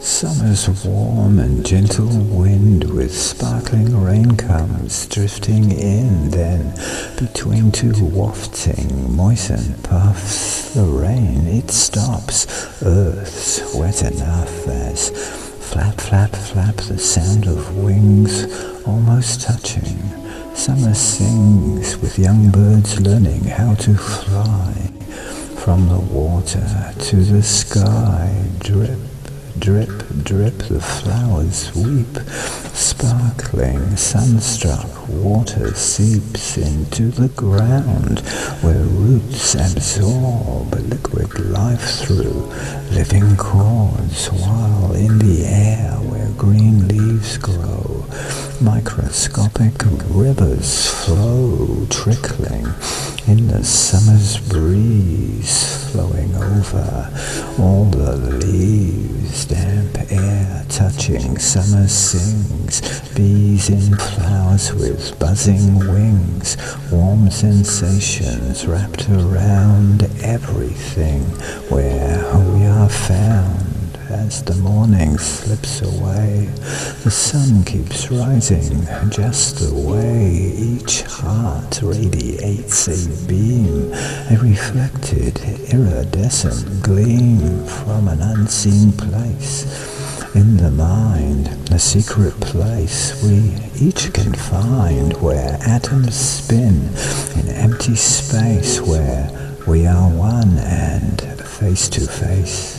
Summer's warm and gentle wind with sparkling rain comes drifting in, then between two wafting moistened puffs the rain it stops. Earth's wet enough as flap, flap, flap the sound of wings almost touching. Summer sings with young birds learning how to fly from the water to the sky. Drip, drip, drip, the flowers weep. Sparkling, sunstruck water seeps into the ground where roots absorb liquid life through living cords, while in the air where green leaves grow, microscopic rivers flow, trickling in the summer's breeze, flowing over all the leaves, damp air touching, summer sings, bees in flowers with buzzing wings, warm sensations wrapped around everything where we are found. As the morning slips away, the sun keeps rising just the way each heart radiates a beam, a reflected iridescent gleam from an unseen place. In the mind, a secret place we each can find where atoms spin in empty space where we are one and face to face.